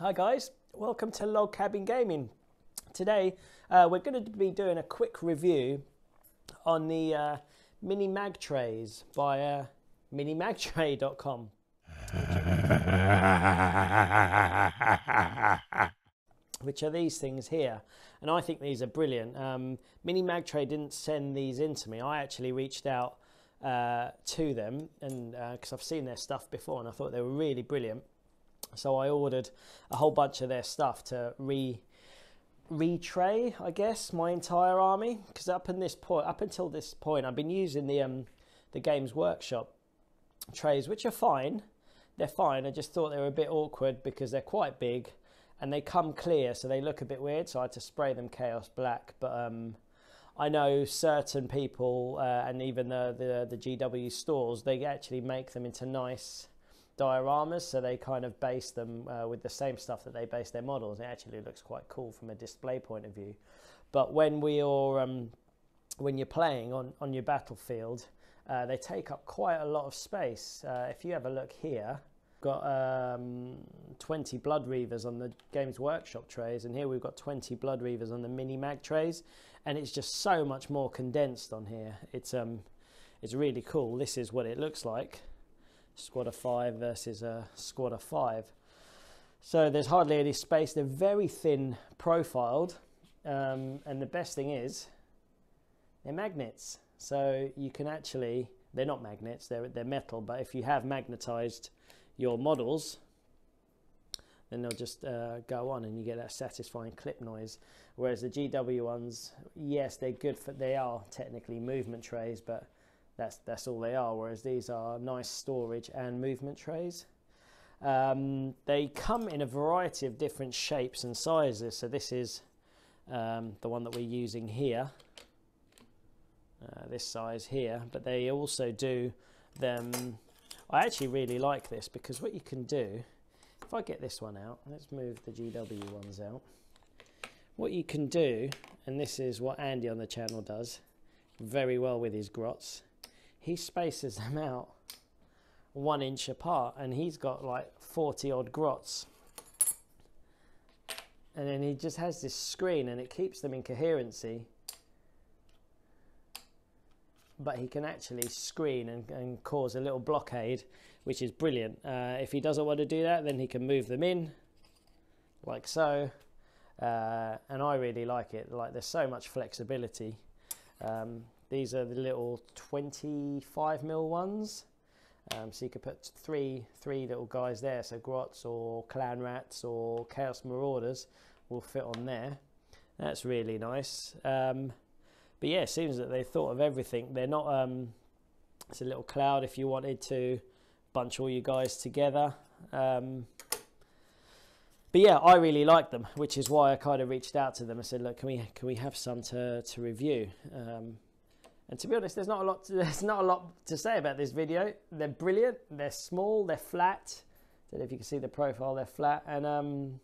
Hi guys, welcome to Log Cabin Gaming. Today uh, we're going to be doing a quick review on the uh, mini mag trays by uh, minimagtray.com. which are these things here and I think these are brilliant. Um, Mini Magtray didn't send these in to me. I actually reached out uh, to them and because uh, I've seen their stuff before and I thought they were really brilliant. So I ordered a whole bunch of their stuff to re retray, I guess, my entire army. Because up in this point, up until this point, I've been using the um, the Games Workshop trays, which are fine. They're fine. I just thought they were a bit awkward because they're quite big and they come clear, so they look a bit weird. So I had to spray them Chaos Black, but um, I know certain people uh, and even the, the the GW stores they actually make them into nice dioramas, so they kind of base them uh, with the same stuff that they base their models. It actually looks quite cool from a display point of view. But when we are um, when you're playing on on your battlefield, uh, they take up quite a lot of space. Uh, if you have a look here, got um, 20 Blood Reavers on the Games Workshop trays, and here we've got 20 Blood Reavers on the Mini Mag trays, and it's just so much more condensed on here. It's um, it's really cool. This is what it looks like squad of five versus a squad of five. So there's hardly any space. They're very thin profiled. Um, and the best thing is they're magnets. So you can actually, they're not magnets, they're, they're metal, but if you have magnetized your models, then they'll just uh, go on and you get that satisfying clip noise. Whereas the GW ones, yes, they're good for, they are technically movement trays, but that's, that's all they are, whereas these are nice storage and movement trays. Um, they come in a variety of different shapes and sizes. So this is um, the one that we're using here, uh, this size here, but they also do them. I actually really like this because what you can do, if I get this one out, let's move the GW ones out. What you can do, and this is what Andy on the channel does very well with his grots, he spaces them out one inch apart and he's got like 40 odd grots. And then he just has this screen and it keeps them in coherency. But he can actually screen and, and cause a little blockade which is brilliant. Uh, if he doesn't want to do that then he can move them in like so. Uh, and I really like it. Like there's so much flexibility. Um, these are the little 25 mil ones. Um, so you could put three three little guys there. So Grots or Clan Rats or Chaos Marauders will fit on there. That's really nice. Um, but yeah, it seems that they thought of everything. They're not. Um, it's a little cloud if you wanted to bunch all you guys together. Um, but yeah, I really like them, which is why I kind of reached out to them. I said, "Look, can we can we have some to to review?" Um, and to be honest, there's not a lot. To, there's not a lot to say about this video. They're brilliant. They're small. They're flat. I don't know if you can see the profile. They're flat and um,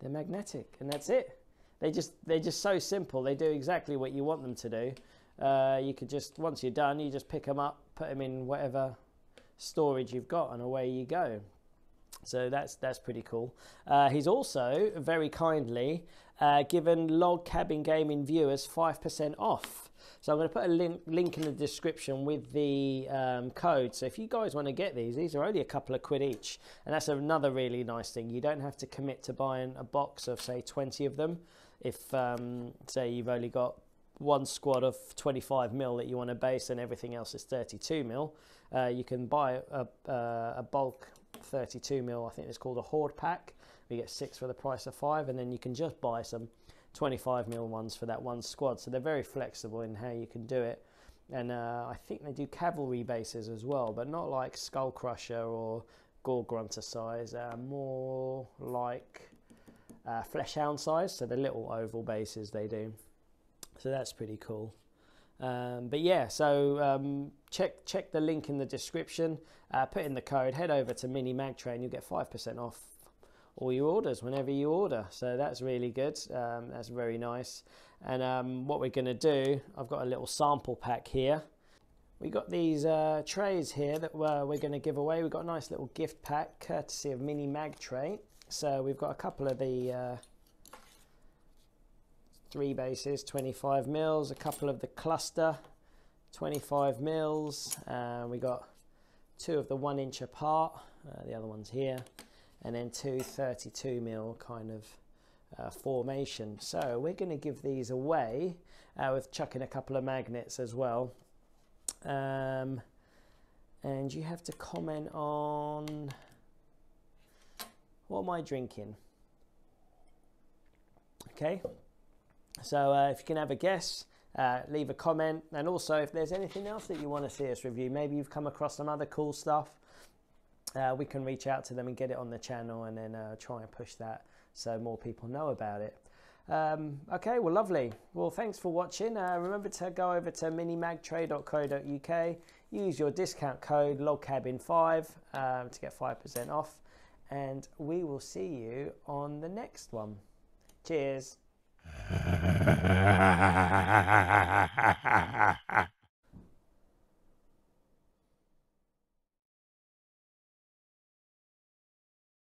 they're magnetic, and that's it. They just they're just so simple. They do exactly what you want them to do. Uh, you could just once you're done, you just pick them up, put them in whatever storage you've got, and away you go. So that's that's pretty cool. Uh, he's also very kindly uh, given Log Cabin Gaming viewers five percent off. So I'm going to put a link, link in the description with the um, code. So if you guys want to get these, these are only a couple of quid each. And that's another really nice thing. You don't have to commit to buying a box of, say, 20 of them. If, um, say, you've only got one squad of 25 mil that you want to base and everything else is 32 mil, uh, you can buy a, a, a bulk 32 mil, I think it's called a Horde pack. You get six for the price of five, and then you can just buy some 25 mil ones for that one squad. So they're very flexible in how you can do it. And uh, I think they do cavalry bases as well, but not like Skull Crusher or Gore-grunta size, uh, more like uh, Fleshhound size, so the little oval bases they do. So that's pretty cool. Um, but yeah, so um, check check the link in the description, uh, put in the code, head over to Mini Mag Tray. you'll get 5% off all your orders whenever you order. So that's really good. Um, that's very nice. And um, what we're going to do, I've got a little sample pack here. We got these uh, trays here that we're, we're going to give away. We've got a nice little gift pack courtesy of Mini Mag Tray. So we've got a couple of the uh, three bases, 25 mils, a couple of the cluster, 25 mils. Uh, we got two of the one inch apart, uh, the other one's here, and then two 32 mil kind of uh, formation. So we're going to give these away uh, with chucking a couple of magnets as well. Um, and you have to comment on what am I drinking? Okay, so uh, if you can have a guess, uh, leave a comment, and also if there's anything else that you want to see us review, maybe you've come across some other cool stuff, uh, we can reach out to them and get it on the channel and then uh, try and push that so more people know about it. Um, okay, well, lovely. Well, thanks for watching. Uh, remember to go over to minimagtray.co.uk, use your discount code logcabin5 um, to get 5% off, and we will see you on the next one. Cheers.